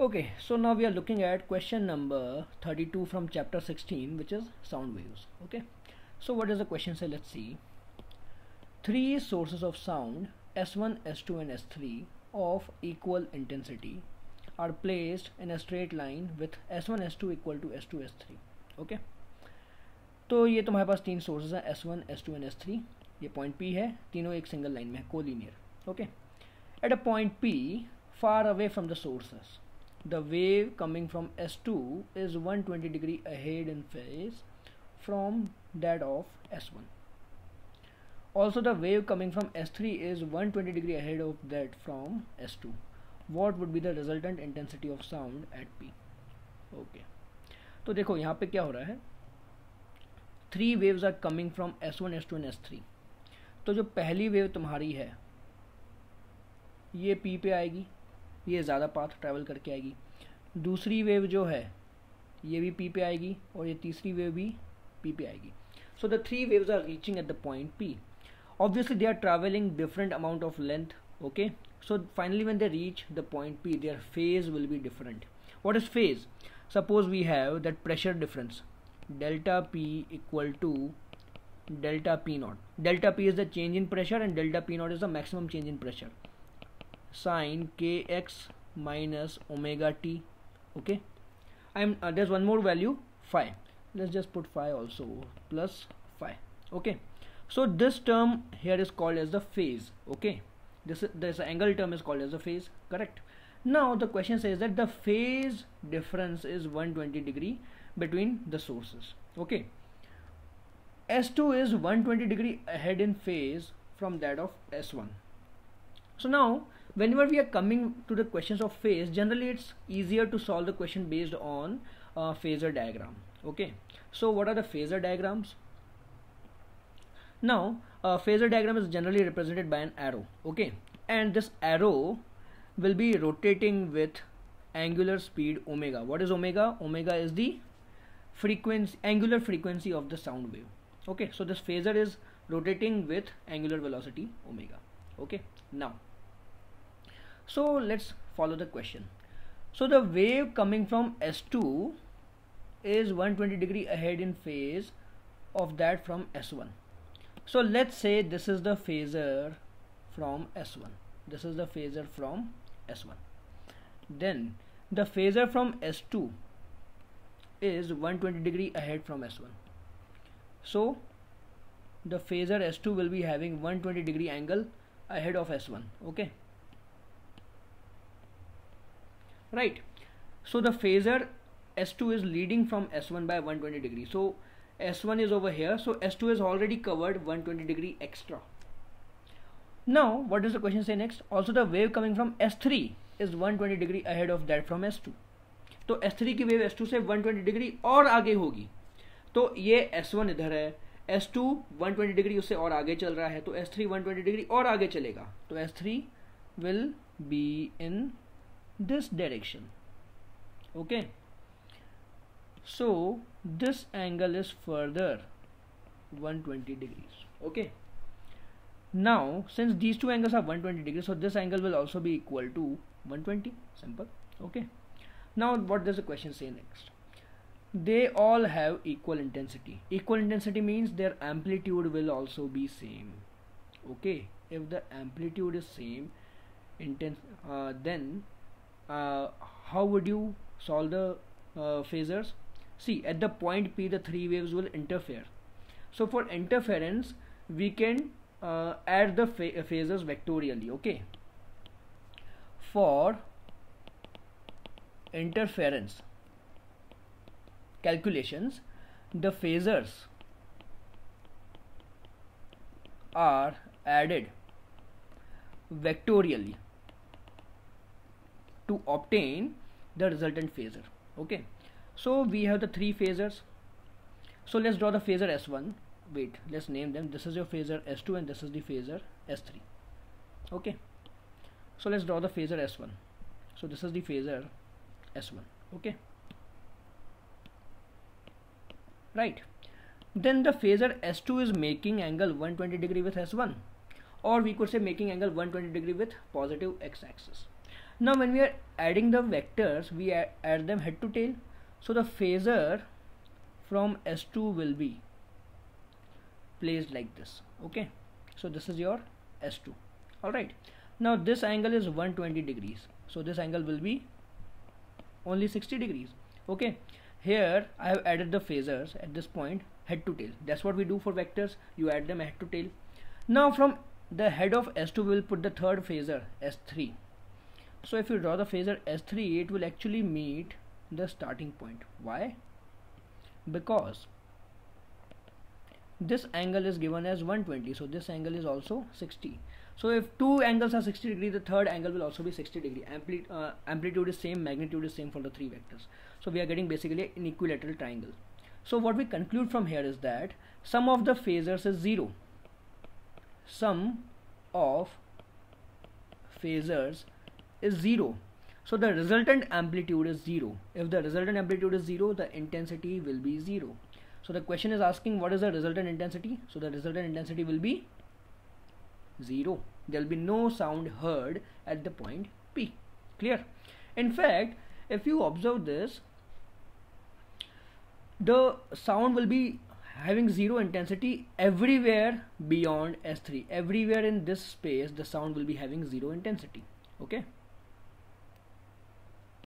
Okay, so now we are looking at question number 32 from chapter 16 which is sound waves. Okay, so what does the question say? Let's see. Three sources of sound S1, S2 and S3 of equal intensity are placed in a straight line with S1, S2 equal to S2, S3. Okay, तो ये तुम्हारे पास तीन sources हैं S1, S2 and S3 ये point P है तीनों एक single line में है collinear okay at a point P far away from the sources the wave coming from S2 is 120 degree ahead in phase from that of S1 also the wave coming from S3 is 120 degree ahead of that from S2 what would be the resultant intensity of sound at P okay तो देखो यहाँ पे क्या हो रहा है three waves are coming from S one S two and S three तो जो पहली वेव तुम्हारी है ये पी पे आएगी ये ज़्यादा पाथ ट्रैवल करके आएगी। दूसरी वेव जो है, ये भी पी पे आएगी और ये तीसरी वेव भी पी पे आएगी। So the three waves are reaching at the point P obviously they are travelling different amount of length okay so finally when they reach the point P their phase will be different what is phase suppose we have that pressure difference delta P equal to delta P not delta P is the change in pressure and delta P not is the maximum change in pressure sine kx minus omega t okay? I'm uh, there's one more value phi. Let's just put phi also plus phi okay? So this term here is called as the phase okay? This this angle term is called as the phase correct? Now the question says that the phase difference is 120 degree between the sources okay? S2 is 120 degree ahead in phase from that of s1 so now whenever we are coming to the questions of phase generally it's easier to solve the question based on uh, phasor diagram okay? So what are the phasor diagrams? Now a phasor diagram is generally represented by an arrow okay? And this arrow will be rotating with angular speed omega. What is omega? Omega is the frequency angular frequency of the sound wave okay? So this phasor is rotating with angular velocity omega okay? Now so let's follow the question. So the wave coming from s2 is 120 degree ahead in phase of that from s1 so let's say this is the phasor from s1 this is the phasor from s1 then the phasor from s2 is 120 degree ahead from s1 so the phasor s2 will be having 120 degree angle ahead of s1 okay right so the phasor s2 is leading from s1 by 120 degree so s1 is over here so s2 is already covered 120 degree extra now what does the question say next also the wave coming from s3 is 120 degree ahead of that from s2 तो S3 की wave S2 से 120 degree और आगे होगी तो ये S1 इधर है S2 120 डिग्री उससे और आगे चल रहा है तो S3 120 डिग्री और आगे चलेगा तो S3 will be in this direction. Okay? So this angle is further 120 degrees. Okay? Now since these two angles are 120 degrees so this angle will also be equal to 120 simple. Okay? Now what does the question say next? They all have equal intensity. Equal intensity means their amplitude will also be same. Okay? If the amplitude is same intense uh, then how would you solve the uh, phasors see at the point P the three waves will interfere. So for interference we can uh, add the phasors vectorially okay? For interference calculations the phasors are added vectorially to obtain the resultant phasor okay? So we have the three phasors so let's draw the phasor s1 wait let's name them. This is your phasor s2 and this is the phasor s3 okay? So let's draw the phasor s1 so this is the phasor s1 okay? Right. Then the phasor s2 is making angle 120 degree with s1 or we could say making angle 120 degree with positive x-axis now when we are adding the vectors we add, them head to tail. So the phasor from S2 will be placed like this. Okay? So this is your S2 alright? Now this angle is 120 degrees. So this angle will be only 60 degrees. Okay? Here I have added the phasors at this point head to tail. That's what we do for vectors. You add them head to tail. Now from the head of S2 we will put the third phasor S3 so if you draw the phasor S3 it will actually meet the starting point. Why? Because this angle is given as 120 so this angle is also 60 so if two angles are 60 degree the third angle will also be 60 degree. Ampli uh, amplitude is same magnitude is same for the three vectors. So we are getting basically an equilateral triangle. So what we conclude from here is that sum of the phasors is 0 sum of phasors is 0 so the resultant amplitude is 0 if the resultant amplitude is 0 the intensity will be 0 so the question is asking what is the resultant intensity? So the resultant intensity will be 0 there will be no sound heard at the point P. Clear? In fact if you observe this the sound will be having zero intensity everywhere beyond S3 everywhere in this space the sound will be having zero intensity. Okay